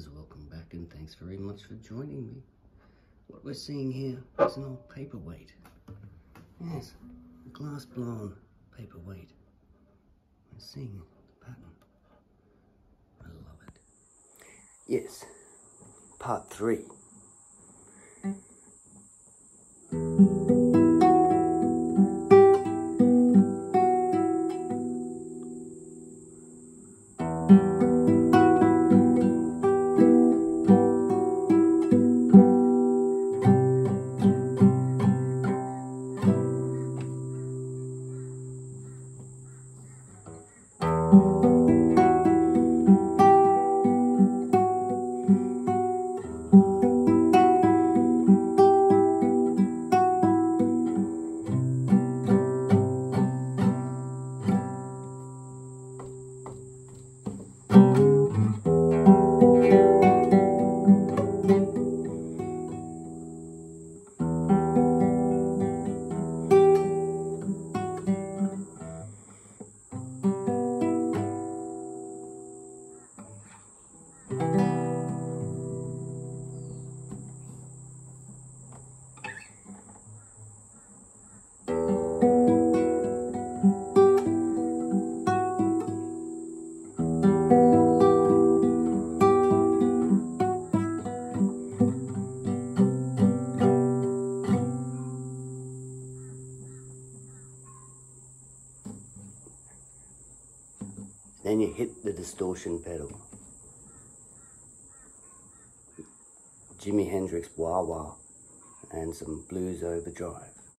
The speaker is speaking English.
viewers, welcome back and thanks very much for joining me. What we're seeing here is an old paperweight. Yes, a glass blown paperweight. We're seeing the pattern. I love it. Yes, part three. Then you hit the distortion pedal. Jimi Hendrix wah wah and some blues overdrive.